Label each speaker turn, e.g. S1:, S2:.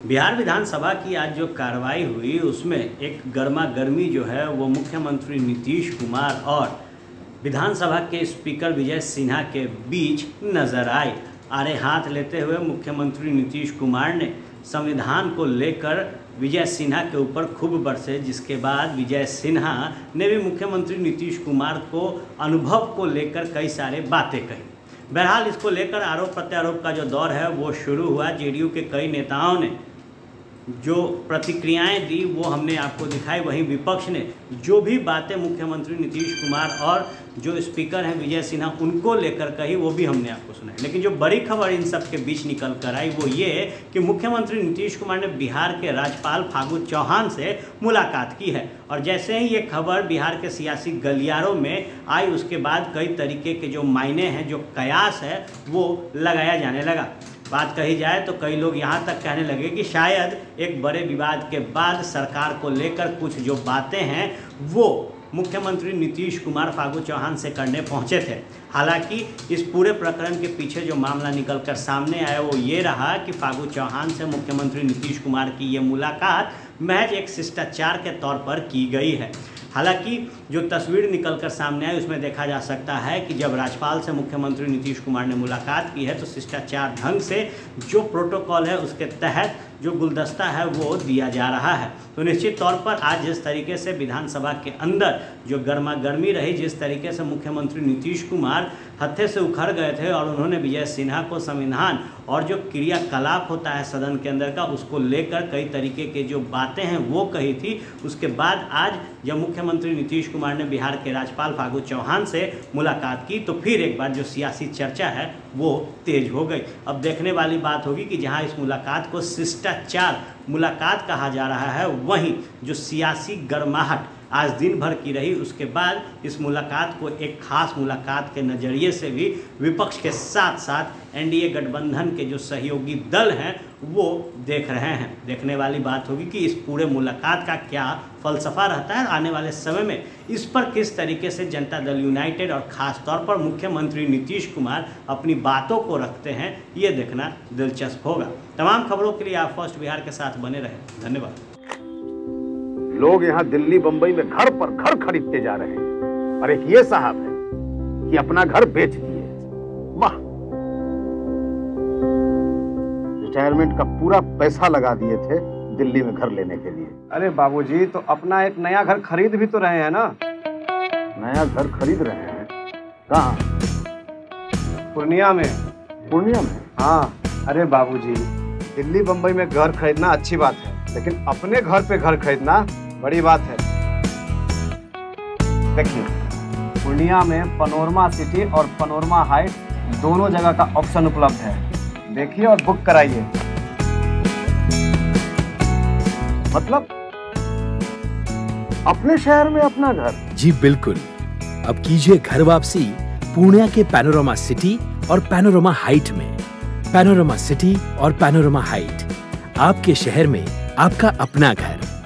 S1: बिहार विधानसभा की आज जो कार्रवाई हुई, उसमें एक गर्मा गर्मी जो है, वो मुख्यमंत्री नीतीश कुमार और विधानसभा के स्पीकर विजय सिन्हा के बीच नज़र आए आरे हाथ लेते हुए मुख्यमंत्री नीतीश कुमार ने संविधान को लेकर विजय सिन्हा के ऊपर खूब बरसे, जिसके बाद विजय सिन्हा ने भी मुख्यमंत्री नीतीश कुमार को, अनुभव को लेकर कई सारे बातें कही। बहरहाल, इसको लेकर आरोप प्रत्यारोप का जो दौर है, वो शुरू हुआ। जेडीयू के कई नेताओं ने जो प्रतिक्रियाएँ दी, वो हमने आपको दिखाई। वहीं विपक्ष ने जो भी बातें मुख्यमंत्री नीतीश कुमार और जो स्पीकर हैं विजय सिन्हा, उनको लेकर कही, वो भी हमने आपको सुनाई। लेकिन जो बड़ी खबर इन सब के बीच निकल कर आई, वो ये कि मुख्यमंत्री नीतीश कुमार ने बिहार के राज्यपाल फागू चौहान से मुलाकात की है। और जैसे ही ये खबर बिहार के सियासी गलियारों में आई, उसके बाद कई तरीके के जो मायने हैं, जो कयास है, वो लगाया जाने लगा। बात कही जाए तो कई लोग यहाँ तक कहने लगे कि शायद एक बड़े विवाद के बाद सरकार को लेकर कुछ जो बातें हैं, वो मुख्यमंत्री नीतीश कुमार फागू चौहान से करने पहुँचे थे। हालाँकि इस पूरे प्रकरण के पीछे जो मामला निकल कर सामने आया, वो ये रहा कि फागू चौहान से मुख्यमंत्री नीतीश कुमार की ये मुलाकात महज एक शिष्टाचार के तौर पर की गई है। हालाँकि जो तस्वीर निकल कर सामने आई, उसमें देखा जा सकता है कि जब राज्यपाल से मुख्यमंत्री नीतीश कुमार ने मुलाकात की है तो शिष्टाचार ढंग से जो प्रोटोकॉल है, उसके तहत जो गुलदस्ता है, वो दिया जा रहा है। तो निश्चित तौर पर आज जिस तरीके से विधानसभा के अंदर जो गर्मा गर्मी रही, जिस तरीके से मुख्यमंत्री नीतीश कुमार हत्थे से उखड़ गए थे और उन्होंने विजय सिन्हा को संविधान और जो क्रियाकलाप होता है सदन के अंदर का, उसको लेकर कई तरीके के जो बातें हैं, वो कही थी। उसके बाद आज जब मुख्यमंत्री नीतीश कुमार ने बिहार के राज्यपाल फागू चौहान से मुलाकात की तो फिर एक बार जो सियासी चर्चा है, वो तेज हो गई। अब देखने वाली बात होगी कि जहाँ इस मुलाकात को शिष्टाचार मुलाकात कहा जा रहा है, वहीं जो सियासी गर्माहट आज दिन भर की रही, उसके बाद इस मुलाकात को एक खास मुलाकात के नज़रिए से भी विपक्ष के साथ साथ एनडीए गठबंधन के जो सहयोगी दल हैं वो देख रहे हैं। देखने वाली बात होगी कि इस पूरे मुलाकात का क्या फलसफा रहता है आने वाले समय में इस पर किस तरीके से जनता दल यूनाइटेड और ख़ास तौर पर मुख्यमंत्री नीतीश कुमार अपनी बातों को रखते हैं, ये देखना दिलचस्प होगा। तमाम खबरों के लिए आप फ़र्स्ट बिहार के साथ बने रहें। धन्यवाद।
S2: लोग यहाँ दिल्ली बम्बई में घर पर घर खरीदते जा रहे हैं। और एक ये साहब है कि अपना घर बेच दिए। रिटायरमेंट का पूरा पैसा लगा दिए थे दिल्ली में घर लेने के लिए।
S3: अरे बाबूजी तो अपना एक नया घर खरीद भी तो रहे हैं ना?
S2: नया घर खरीद रहे हैं? कहाँ?
S3: पूर्णिया में।
S2: पूर्णिया में?
S3: हाँ। अरे बाबूजी दिल्ली बम्बई में घर खरीदना अच्छी बात है लेकिन अपने घर पे घर खरीदना बड़ी बात है। देखिए पूर्णिया में पनोरमा सिटी और पनोरमा हाइट दोनों जगह का ऑप्शन उपलब्ध है। देखिए और बुक कराइए।
S2: मतलब? अपने शहर में अपना घर।
S4: जी, बिल्कुल। अब कीजिए घर वापसी पूर्णिया के पैनोरमा सिटी और पैनोरमा हाइट में। पैनोरमा सिटी और पैनोरमा हाइट। आपके शहर में आपका अपना घर।